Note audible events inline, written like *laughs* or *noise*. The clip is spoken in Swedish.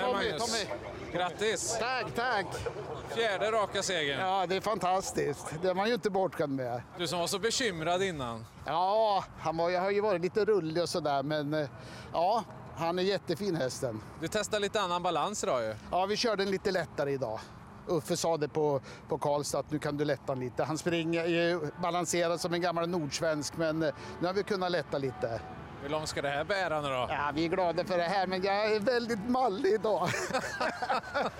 Tommy, Magnus. Tommy. Grattis! Tack, tack! Fjärde raka segern. Ja, det är fantastiskt. Det är man ju inte bortskämd med. Du som var så bekymrad innan. Ja, han var, jag har ju varit lite rullig och sådär, men eh, ja, han är jättefin hästen. Du testar lite annan balans idag ju. Ja, vi körde en lite lättare idag. Uffe sa det på, på Karlstad att nu kan du lätta lite. Han springer balanserad som en gammal nordsvensk, men eh, nu har vi kunnat lätta lite. Hur långt ska det här bära nu då? Ja, vi är glada för det här, men jag är väldigt mallig idag. *laughs*